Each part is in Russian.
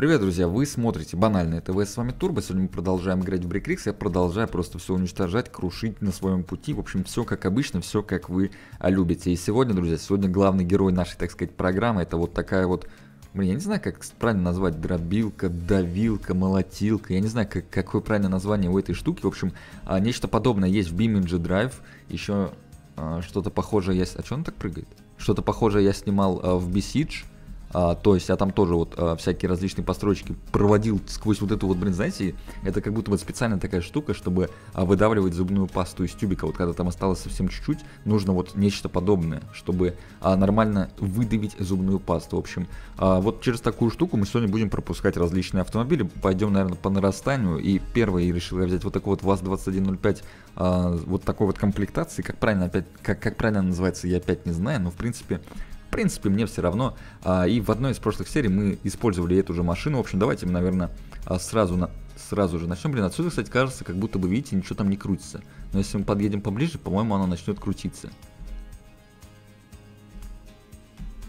Привет, друзья! Вы смотрите Банальное ТВ, с вами Турбо. Сегодня мы продолжаем играть в Брикрикс. Я продолжаю просто все уничтожать, крушить на своем пути. В общем, все как обычно, все как вы любите. И сегодня, друзья, сегодня главный герой нашей, так сказать, программы. Это вот такая вот Блин, я не знаю, как правильно назвать дробилка, давилка, молотилка. Я не знаю, как, какое правильное название у этой штуки. В общем, а, нечто подобное есть в BeamNG Drive. Еще а, что-то похожее я... А что он так прыгает? Что-то похожее я снимал а, в Besiege. А, то есть я там тоже вот а, всякие различные постройки проводил сквозь вот эту вот, блин, знаете, это как будто вот специальная такая штука, чтобы а, выдавливать зубную пасту из тюбика. Вот когда там осталось совсем чуть-чуть, нужно вот нечто подобное, чтобы а, нормально выдавить зубную пасту. В общем, а, вот через такую штуку мы сегодня будем пропускать различные автомобили. Пойдем, наверное, по нарастанию. И первое, я решил я взять вот такой вот ВАЗ-2105, а, вот такой вот комплектации. Как правильно опять, как, как правильно называется, я опять не знаю, но в принципе в принципе, мне все равно. А, и в одной из прошлых серий мы использовали эту же машину. В общем, давайте мы, наверное, а, сразу, на, сразу же начнем. Блин, отсюда, кстати, кажется, как будто бы, видите, ничего там не крутится. Но если мы подъедем поближе, по-моему, оно начнет крутиться.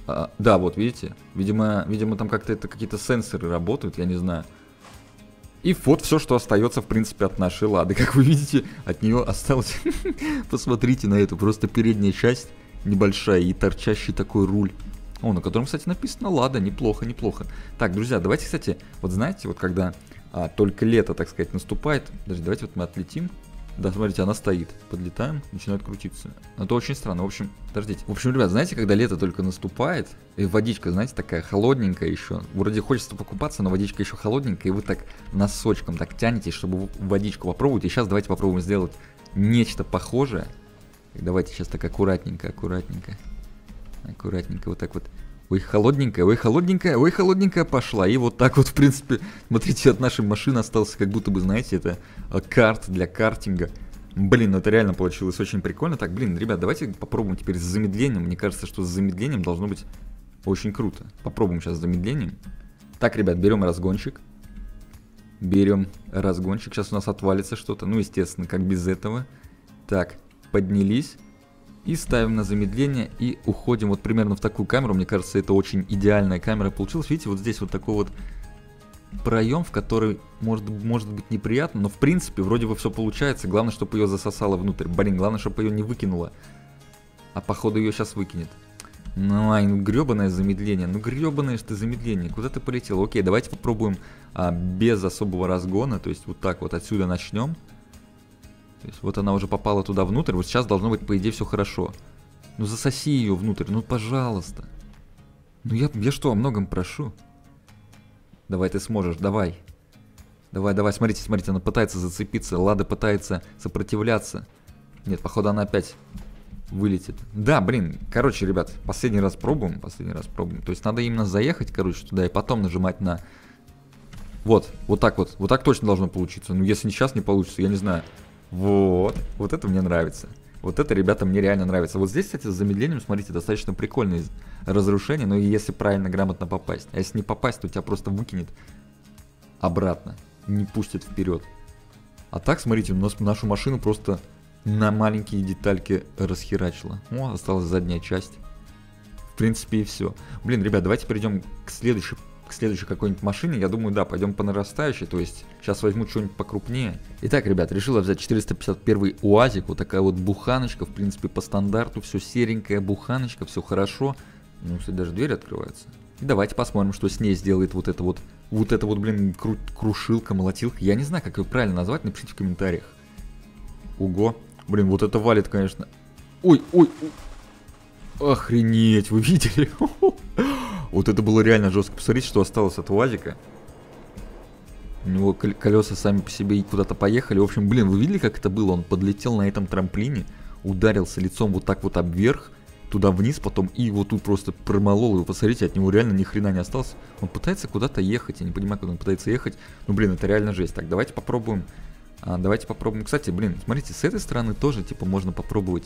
А, да, вот, видите? Видимо, видимо там как-то это какие-то сенсоры работают, я не знаю. И вот все, что остается, в принципе, от нашей Лады. Как вы видите, от нее осталось... Посмотрите на эту, просто передняя часть небольшая и торчащий такой руль. О, на котором, кстати, написано «Лада», неплохо, неплохо. Так, друзья, давайте, кстати, вот знаете, вот когда а, только лето, так сказать, наступает, даже давайте вот мы отлетим, да, смотрите, она стоит. Подлетаем, начинает крутиться. Это очень странно. В общем, подождите. В общем, ребят, знаете, когда лето только наступает, и водичка, знаете, такая холодненькая еще. Вроде хочется покупаться, но водичка еще холодненькая, и вы так носочком так тянете, чтобы водичку попробовать. И сейчас давайте попробуем сделать нечто похожее. Давайте сейчас так аккуратненько, аккуратненько. Аккуратненько, вот так вот. Ой, холодненькая, ой, холодненькая, ой, холодненькая пошла. И вот так вот, в принципе, смотрите, от нашей машины остался как будто бы, знаете, это а, карт для картинга. Блин, ну это реально получилось очень прикольно. Так, блин, ребят, давайте попробуем теперь с замедлением. Мне кажется, что с замедлением должно быть очень круто. Попробуем сейчас с замедлением. Так, ребят, берем разгончик. Берем разгончик. Сейчас у нас отвалится что-то. Ну, естественно, как без этого. Так, поднялись и ставим на замедление и уходим вот примерно в такую камеру. Мне кажется, это очень идеальная камера получилась. Видите, вот здесь вот такой вот проем, в который может, может быть неприятно, но в принципе вроде бы все получается. Главное, чтобы ее засосало внутрь. Блин, главное, чтобы ее не выкинуло. А походу ее сейчас выкинет. Ну, ай, ну гребаное замедление. Ну гребаное что замедление. Куда ты полетел? Окей, давайте попробуем а, без особого разгона. То есть вот так вот отсюда начнем. То есть вот она уже попала туда внутрь, вот сейчас должно быть, по идее, все хорошо. Ну засоси ее внутрь, ну пожалуйста. Ну я, я что, о многом прошу? Давай, ты сможешь, давай. Давай, давай, смотрите, смотрите, она пытается зацепиться, Лада пытается сопротивляться. Нет, походу она опять вылетит. Да, блин, короче, ребят, последний раз пробуем, последний раз пробуем. То есть надо именно заехать, короче, туда и потом нажимать на... Вот, вот так вот, вот так точно должно получиться. Ну, если сейчас не получится, я не знаю. Вот, вот это мне нравится. Вот это, ребята, мне реально нравится. Вот здесь, кстати, с замедлением, смотрите, достаточно прикольные разрушения, но если правильно, грамотно попасть. А если не попасть, то тебя просто выкинет обратно, не пустит вперед. А так, смотрите, у нас нашу машину просто на маленькие детальки расхерачила. О, осталась задняя часть. В принципе, и все. Блин, ребят, давайте перейдем к следующей к следующей какой-нибудь машине, я думаю, да, пойдем по нарастающей, то есть сейчас возьму что-нибудь покрупнее. Итак, ребят, решила взять 451 УАЗик, вот такая вот буханочка, в принципе, по стандарту, все серенькая буханочка, все хорошо. Ну, кстати, даже дверь открывается. И давайте посмотрим, что с ней сделает вот это вот, вот это вот, блин, кру крушилка, молотилка. Я не знаю, как ее правильно назвать, напишите в комментариях. Ого, блин, вот это валит, конечно. Ой, ой, ой. Охренеть, вы видели? Вот это было реально жестко. Посмотрите, что осталось от УАЗика. У него колеса сами по себе куда-то поехали. В общем, блин, вы видели, как это было? Он подлетел на этом трамплине, ударился лицом вот так вот обверх, туда вниз потом, и вот тут просто промолол его. Посмотрите, от него реально ни хрена не осталось. Он пытается куда-то ехать, я не понимаю, куда он пытается ехать. Ну, блин, это реально жесть. Так, давайте попробуем. А, давайте попробуем. Кстати, блин, смотрите, с этой стороны тоже, типа, можно попробовать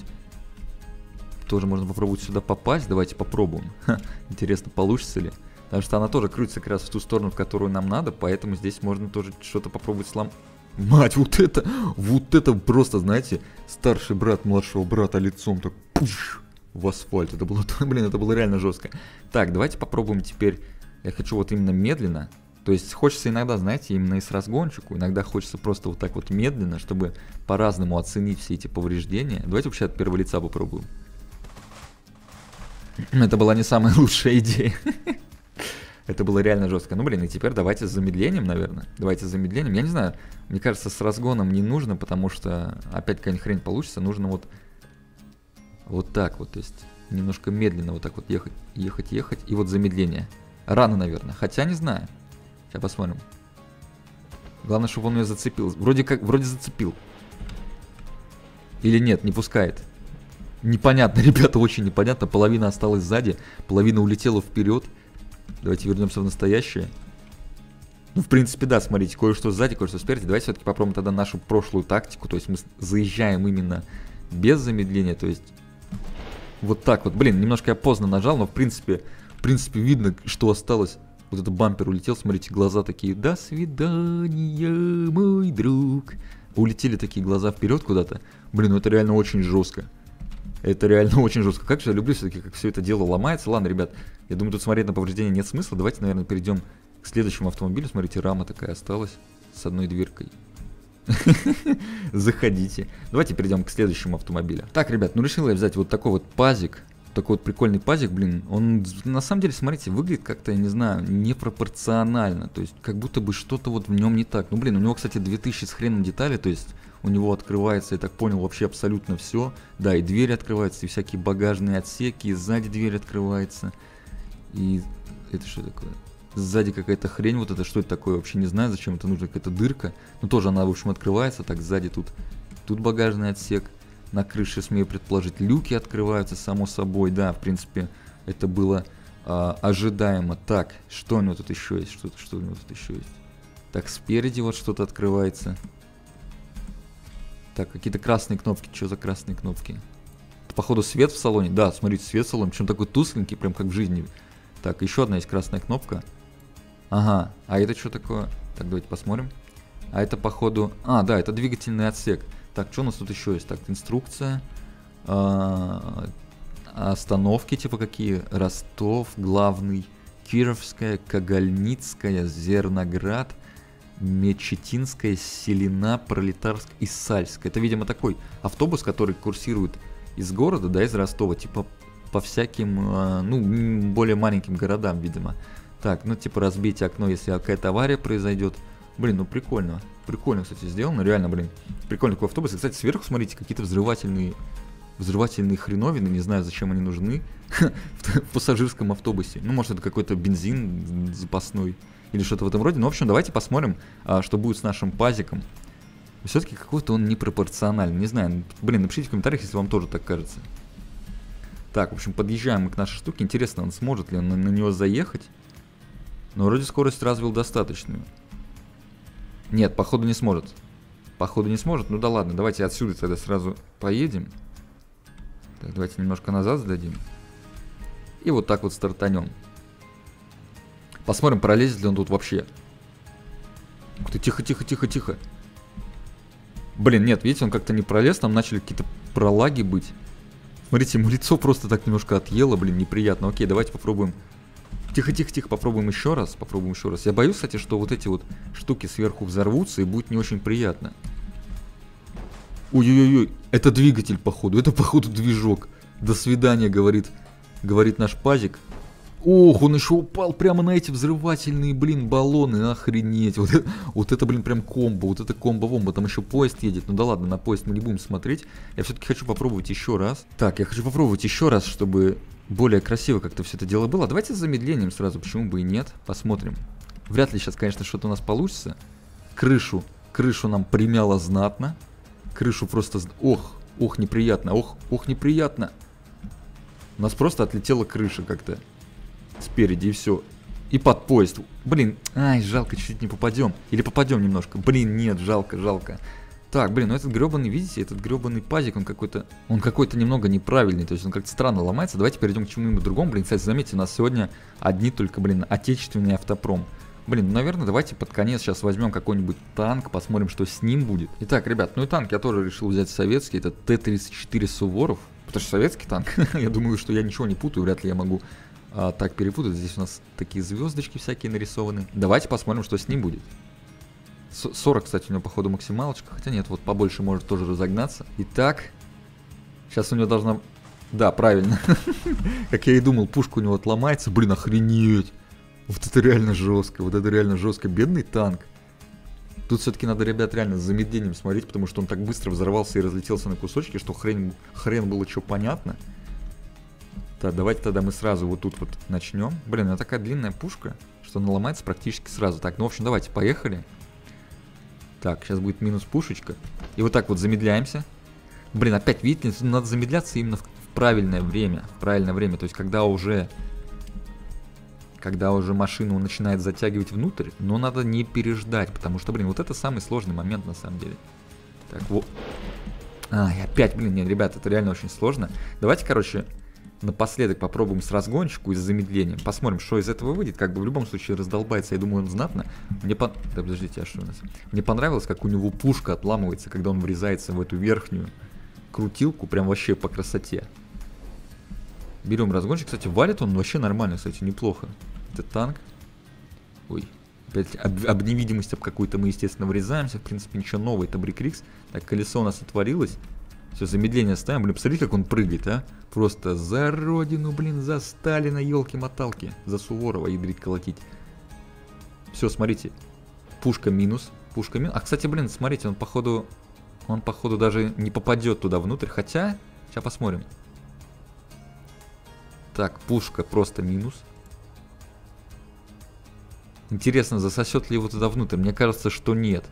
тоже можно попробовать сюда попасть. Давайте попробуем. Ха, интересно, получится ли. Потому что она тоже крутится как раз в ту сторону, в которую нам надо, поэтому здесь можно тоже что-то попробовать слом... Мать, вот это, вот это просто, знаете, старший брат младшего брата лицом так пуш, в асфальт. Это было, блин, это было реально жестко. Так, давайте попробуем теперь. Я хочу вот именно медленно. То есть хочется иногда, знаете, именно и с разгончику, иногда хочется просто вот так вот медленно, чтобы по-разному оценить все эти повреждения. Давайте вообще от первого лица попробуем. Это была не самая лучшая идея. Это было реально жестко. Ну, блин, и теперь давайте с замедлением, наверное. Давайте с замедлением. Я не знаю, мне кажется, с разгоном не нужно, потому что опять какая-нибудь хрень получится. Нужно вот вот так вот, то есть немножко медленно вот так вот ехать, ехать, ехать. И вот замедление. Рано, наверное. Хотя не знаю. Сейчас посмотрим. Главное, чтобы он ее зацепил. Вроде как, вроде зацепил. Или нет, не пускает. Непонятно, ребята, очень непонятно. Половина осталась сзади, половина улетела вперед. Давайте вернемся в настоящее. Ну, в принципе, да, смотрите, кое-что сзади, кое-что спереди. Давайте все-таки попробуем тогда нашу прошлую тактику. То есть мы заезжаем именно без замедления. То есть вот так вот. Блин, немножко я поздно нажал, но в принципе, в принципе видно, что осталось. Вот этот бампер улетел, смотрите, глаза такие, до свидания, мой друг. Улетели такие глаза вперед куда-то. Блин, ну это реально очень жестко. Это реально очень жестко. Как же я люблю все-таки, как все это дело ломается. Ладно, ребят, я думаю, тут смотреть на повреждения нет смысла. Давайте, наверное, перейдем к следующему автомобилю. Смотрите, рама такая осталась с одной дверкой. Заходите. Давайте перейдем к следующему автомобилю. Так, ребят, ну решил я взять вот такой вот пазик. Такой вот прикольный пазик, блин. Он, на самом деле, смотрите, выглядит как-то, я не знаю, непропорционально. То есть, как будто бы что-то вот в нем не так. Ну, блин, у него, кстати, 2000 с хреном детали, то есть у него открывается, я так понял, вообще абсолютно все. Да, и двери открываются, и всякие багажные отсеки, и сзади дверь открывается. И это что такое? Сзади какая-то хрень, вот это что это такое, вообще не знаю, зачем это нужно, какая-то дырка. Ну тоже она, в общем, открывается, так сзади тут, тут багажный отсек. На крыше, смею предположить, люки открываются, само собой, да, в принципе, это было а, ожидаемо. Так, что у него тут еще есть, что, что у него тут еще есть? Так, спереди вот что-то открывается. Так, какие-то красные кнопки. Что за красные кнопки? Походу свет в салоне. Да, смотрите, свет в салоне. Причем такой тусленький, прям как в жизни. Так, еще одна есть красная кнопка. Ага, а это что такое? Так, давайте посмотрим. А это походу... А, да, это двигательный отсек. Так, что у нас тут еще есть? Так, инструкция. А, остановки типа какие? Ростов, главный. Кировская, Кагальницкая, Зерноград. Мечетинская, Селена, Пролетарск и Сальск. Это, видимо, такой автобус, который курсирует из города, да, из Ростова, типа по всяким, а, ну, более маленьким городам, видимо. Так, ну, типа разбить окно, если какая-то авария произойдет. Блин, ну прикольно. Прикольно, кстати, сделано, реально, блин. Прикольный такой автобус. И, кстати, сверху, смотрите, какие-то взрывательные взрывательные хреновины, не знаю, зачем они нужны в пассажирском автобусе. Ну, может, это какой-то бензин запасной или что-то в этом роде. Ну, в общем, давайте посмотрим, а, что будет с нашим пазиком. Все-таки какой-то он непропорциональный. Не знаю, блин, напишите в комментариях, если вам тоже так кажется. Так, в общем, подъезжаем мы к нашей штуке. Интересно, он сможет ли он на, на него заехать? Но вроде скорость развил достаточную. Нет, походу не сможет. Походу не сможет. Ну да ладно, давайте отсюда тогда сразу поедем. Так, давайте немножко назад сдадим. И вот так вот стартанем. Посмотрим, пролезет ли он тут вообще. Тихо, тихо, тихо, тихо. Блин, нет, видите, он как-то не пролез, там начали какие-то пролаги быть. Смотрите, ему лицо просто так немножко отъело, блин, неприятно. Окей, давайте попробуем. Тихо, тихо, тихо, попробуем еще раз, попробуем еще раз. Я боюсь, кстати, что вот эти вот штуки сверху взорвутся и будет не очень приятно. Ой-ой-ой, это двигатель, походу, это, походу, движок. До свидания, говорит, говорит наш пазик. Ох, он еще упал прямо на эти взрывательные, блин, баллоны, охренеть. Вот вот это блин, прям комбо, вот это комбо-вомба, там еще поезд едет. Ну да ладно, на поезд мы не будем смотреть. Я все-таки хочу попробовать еще раз. Так, я хочу попробовать еще раз, чтобы более красиво как-то все это дело было. Давайте с замедлением сразу, почему бы и нет. Посмотрим. Вряд ли сейчас, конечно, что-то у нас получится. Крышу, крышу нам примяло знатно. Крышу просто... Ох, ох, неприятно, ох, ох, неприятно. У нас просто отлетела крыша как-то спереди и все. И под поезд. Блин, ай, жалко, чуть-чуть не попадем. Или попадем немножко. Блин, нет, жалко, жалко. Так, блин, ну этот гребаный, видите, этот гребаный пазик, он какой-то, он какой-то немного неправильный, то есть он как-то странно ломается. Давайте перейдем к чему-нибудь другому. Блин, кстати, заметьте, у нас сегодня одни только, блин, отечественный автопром. Блин, ну, наверное, давайте под конец сейчас возьмем какой-нибудь танк, посмотрим, что с ним будет. Итак, ребят, ну и танк я тоже решил взять советский, это Т-34 Суворов, потому что советский танк, я думаю, что я ничего не путаю, вряд ли я могу а, так перепутать. Здесь у нас такие звездочки всякие нарисованы. Давайте посмотрим, что с ним будет. 40, кстати, у него, походу, максималочка. Хотя нет, вот побольше может тоже разогнаться. Итак, сейчас у него должна... Да, правильно. как я и думал, пушка у него отломается. Блин, охренеть. Вот это реально жестко, вот это реально жестко. Бедный танк. Тут все-таки надо, ребят, реально с замедлением смотреть, потому что он так быстро взорвался и разлетелся на кусочки, что хрен, хрен было что понятно. Так, давайте тогда мы сразу вот тут вот начнем. Блин, она такая длинная пушка, что она ломается практически сразу. Так, ну, в общем, давайте, поехали. Так, сейчас будет минус пушечка. И вот так вот замедляемся. Блин, опять, видите, надо замедляться именно в правильное время. В правильное время, то есть когда уже когда уже машину начинает затягивать внутрь, но надо не переждать, потому что, блин, вот это самый сложный момент на самом деле. Так, вот. А, и опять, блин, нет, ребят, это реально очень сложно. Давайте, короче, напоследок попробуем с разгончику и с замедлением. Посмотрим, что из этого выйдет. Как бы в любом случае раздолбается, я думаю, он знатно. Мне по... Да, подождите, а что у нас? Мне понравилось, как у него пушка отламывается, когда он врезается в эту верхнюю крутилку, прям вообще по красоте. Берем разгончик, кстати, валит он вообще нормально, кстати, неплохо. Это танк. Ой, опять об, об невидимость об какую-то мы, естественно, врезаемся. В принципе, ничего нового, это Брикрикс. Так, колесо у нас отворилось. Все, замедление ставим. Блин, посмотри, как он прыгает, а. Просто за родину, блин, за Сталина, елки-моталки. За Суворова ядрить колотить. Все, смотрите. Пушка минус. Пушка минус. А, кстати, блин, смотрите, он походу... Он, походу, даже не попадет туда внутрь. Хотя, сейчас посмотрим. Так, пушка просто минус. Интересно, засосет ли его туда внутрь? Мне кажется, что нет.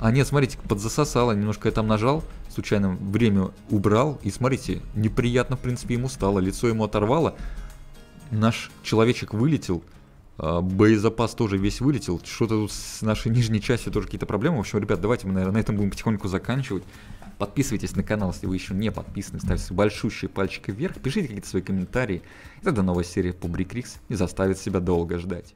А нет, смотрите, подзасосало, немножко я там нажал, случайно время убрал, и смотрите, неприятно, в принципе, ему стало, лицо ему оторвало, наш человечек вылетел, а, боезапас тоже весь вылетел, что-то тут с нашей нижней частью тоже какие-то проблемы. В общем, ребят, давайте мы, наверное, на этом будем потихоньку заканчивать. Подписывайтесь на канал, если вы еще не подписаны, ставьте большущие пальчики вверх, пишите какие-то свои комментарии. И тогда новая серия по Брикрикс не заставит себя долго ждать.